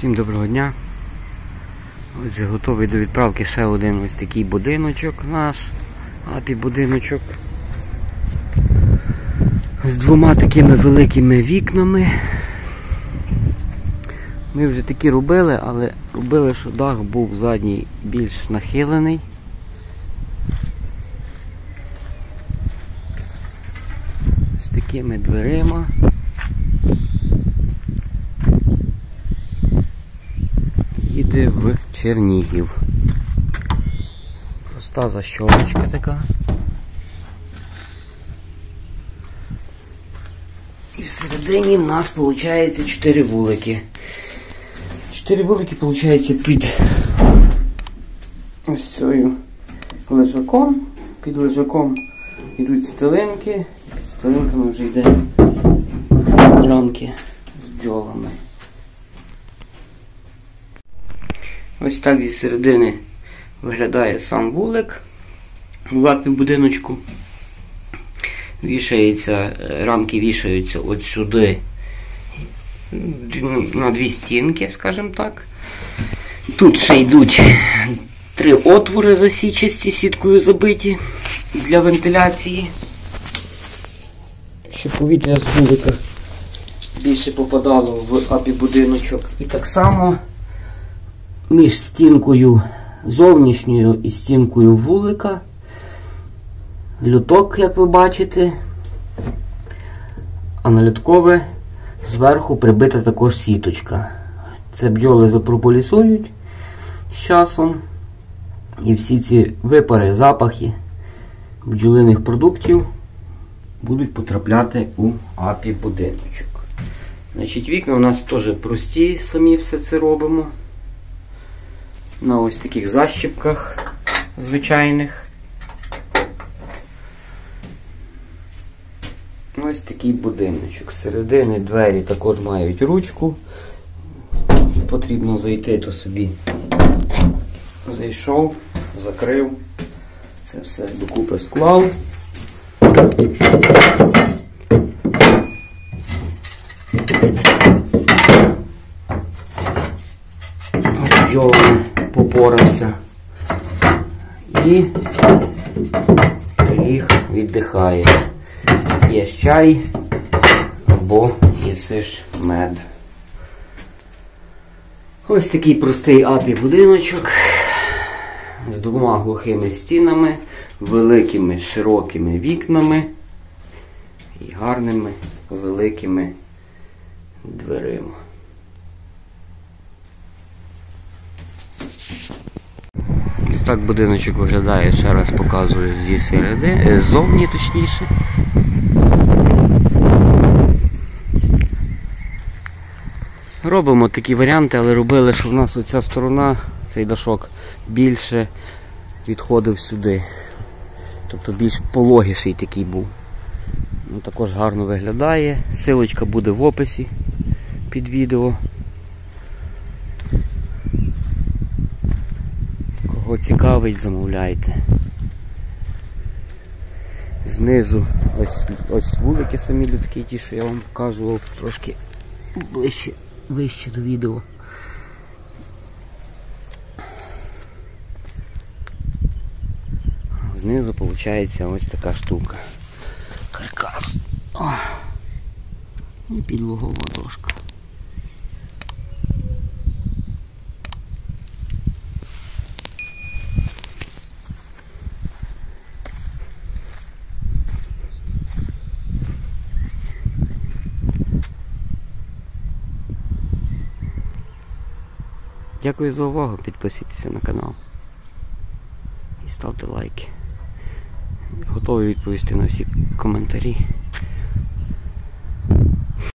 Всім доброго дня. Отже, готовий до відправки ще один ось такий будиночок наш. Апі будиночок. З двома такими великими вікнами. Ми вже такі робили, але робили, що дах був задній більш нахилений. З такими дверима. Їде в Чернігів. Проста защолочка така. І всередині в нас виходить 4 вулики. 4 вулики виходить під ось цією лежаком. Під лежаком йдуть стелинки, під стелинками вже йде рамки з бджолами. Ось так зі середини виглядає сам вулик в лапі будиночку. Вішається, рамки вішаються от сюди на дві стінки, скажімо так. Тут ще йдуть три отвори засічасті, сіткою забиті для вентиляції, щоб повітря з вулика більше попадало в апі будиночок. І так само між стінкою зовнішньою і стінкою вулика. Люток, як ви бачите, а на люткове зверху прибита також сіточка. Це бджоли запрополісують з часом. І всі ці випари, запахи бджолиних продуктів будуть потрапляти у апі будиночок. Значить, Вікна у нас теж прості, самі все це робимо на ось таких защіпках звичайних. Ось такий будиночок. З середини двері також мають ручку. Потрібно зайти, то собі зайшов, закрив, це все докупи склав. Бджолами попорався і ліг віддихаєш. П'єш чай або їсиш мед. Ось такий простий апі будиночок з двома глухими стінами, великими широкими вікнами і гарними великими дверима. Ось так будиночок виглядає, ще раз показую зі середи, ззовні точніше. Робимо такі варіанти, але робили, що в нас оця сторона, цей дашок, більше відходив сюди. Тобто більш пологіший такий був. Ну, Також гарно виглядає. Силочка буде в описі під відео. Кого цікавить, замовляйте. Знизу ось ось вулики самі людські, ті, що я вам показував трошки ближче, вище до відео. Знизу виходить ось така штука. Каркас. О. І підлогова дошка. Дякую за увагу, підписуйтеся на канал і ставте лайки. Готовий відповісти на всі коментарі.